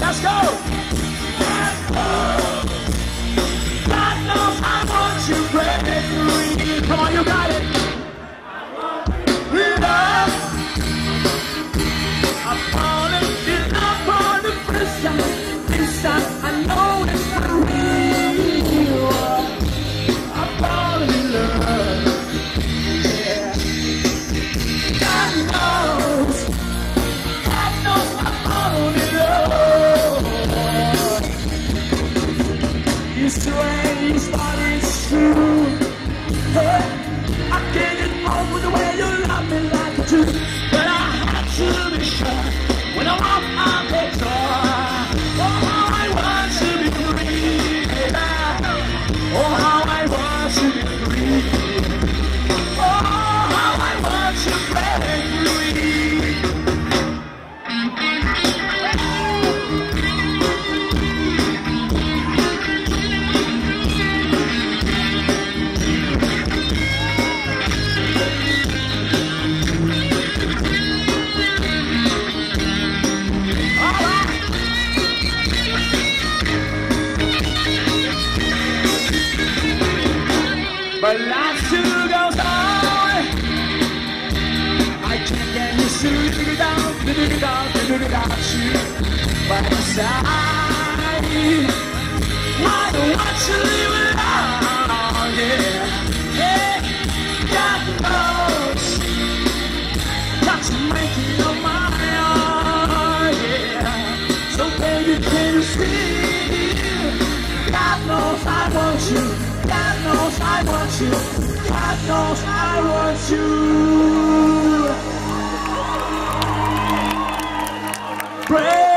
Let's go! Love. You strange, but it's true. I can't get over the way you love me like you do. But I had to be sure when I walk out the door. Oh, how I want to be free. yeah. Oh, how I want to be But life still goes on. I can't get used to it without, without, without you by my side. I don't want to live alone, yeah. Yeah, God knows. To make on my own, yeah. So baby, can you see? God knows I want you. Knows I want you. God knows I want you. Pray.